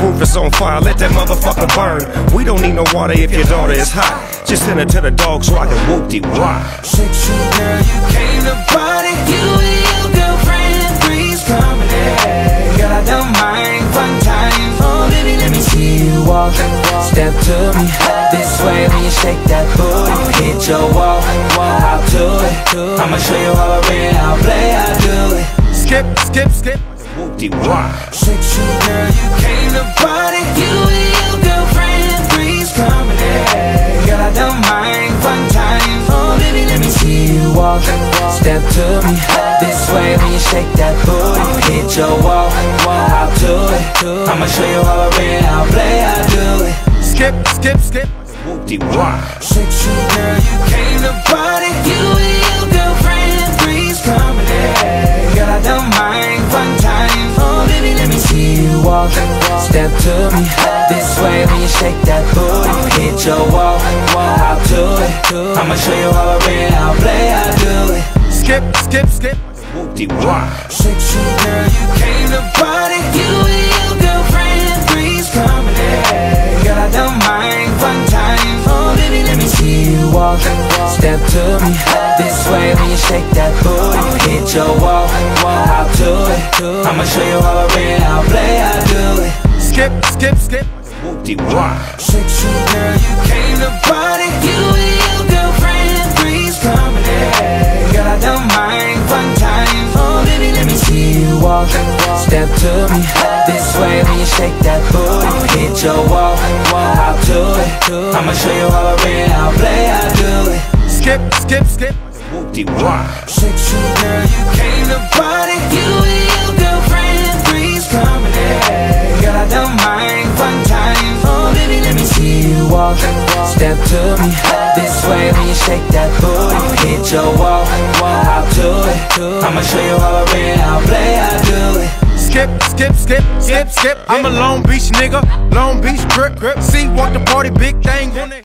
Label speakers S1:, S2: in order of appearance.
S1: roof is on fire, let that motherfucker burn. We don't need no water if your daughter is hot. Just send her to the dog so I can whoop de why.
S2: Sexy girl, you came to party. You and your girlfriend, three's company. Girl, I don't mind fun times. Oh, baby, let me see you walk. Step to me this way when you shake that booty. Hit your wall, I'll do it. I'ma show you how I win, how I play, I do it.
S1: Skip, skip, skip. Whoop de why.
S2: Sexy girl, you came to party. You and your girlfriend, three's company. Girl, I don't mind fun times. Oh, baby, let me see you walk. Step to me this way when you shake that booty. Hit your wall, I'll do it. I'ma show you how I win, how I play, I do it.
S1: Skip, skip, skip. Whoop de why.
S2: Sexy girl, you came to party. Step to me this way when you shake that booty. Hit your wall, I'll do it. I'ma show you how I win, how I play, I do it.
S1: Skip, skip, skip. Whoop de.
S2: Sexy girl, you came to party. You and your girlfriend, three's company. Girl, I don't mind fun times. Oh, baby, let me see you walk. Step to me this way when you shake that booty. Hit your wall, I'll do. I'ma show you how I how I play, I do it.
S1: Skip, skip, skip. Whoop de why.
S2: Sexy girl, you came to party. You and your girlfriend, three's company. Girl, I don't mind fun times. Oh, baby, let me see you walk. Step to me this way when you shake that booty. Hit your wall, I'll do it. I'ma show you how I how I play, I do it.
S1: Skip, skip, skip. Whoop de why.
S2: Sexy girl, you came to party. You Step to me this way when you shake that booty. Hit your wall, I'll do it. I'ma show you how I how I play, I do it.
S1: Skip, skip, skip, skip, skip. I'm a Long Beach nigga. Long Beach grip, grip. See, walk the party, big thing on it.